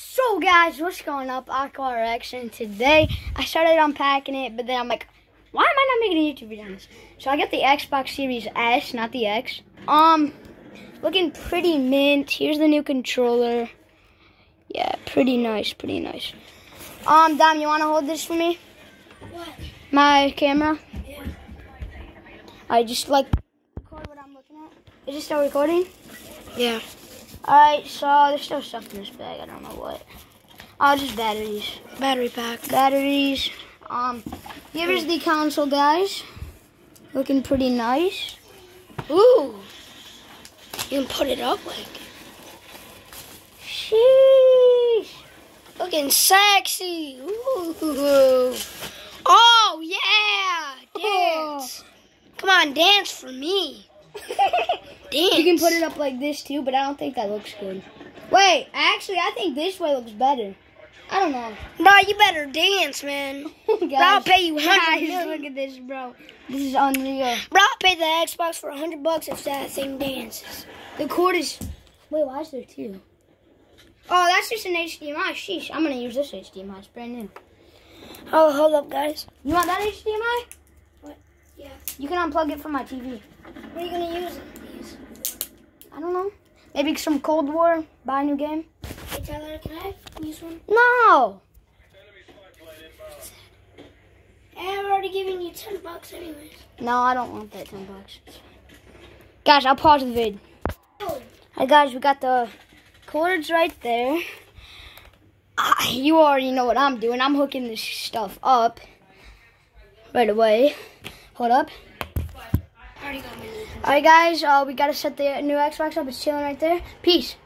So guys, what's going up? Aqua and today I started unpacking it, but then I'm like, why am I not making a YouTube video on this? So I got the Xbox Series S, not the X. Um, looking pretty mint. Here's the new controller. Yeah, pretty nice, pretty nice. Um, Dom, you want to hold this for me? What? My camera? Yeah. I just like record what I'm looking at. Is it still recording? Yeah. Alright, so there's still stuff in this bag. I don't know what. Oh, just batteries. Battery pack. Batteries. Um, here's the console, guys. Looking pretty nice. Ooh. You can put it up like. Sheesh. Looking sexy. Ooh. Oh, yeah. Dance. Come on, dance for me. Dance. You can put it up like this too, but I don't think that looks good. Wait, actually, I think this way looks better. I don't know. Bro, you better dance, man. guys, Bro, I'll pay you guys, 100 million. look at this, bro. This is unreal. Bro, I'll pay the Xbox for 100 bucks if that thing dances. The cord is. Wait, why is there two? Oh, that's just an HDMI. Sheesh, I'm gonna use this HDMI. It's brand new. Oh, hold up, guys. You want that HDMI? What? Yeah. You can unplug it from my TV. What are you going to use these? I don't know. Maybe some Cold War. Buy a new game. Hey, Tyler, can I use one? No. I've already given you 10 bucks anyways. No, I don't want that ten bucks. Guys, I'll pause the vid. Oh. Hey guys, we got the cords right there. Ah, you already know what I'm doing. I'm hooking this stuff up right away. Hold up. I already got my All right, guys, uh, we gotta set the new Xbox up. It's chilling right there. Peace.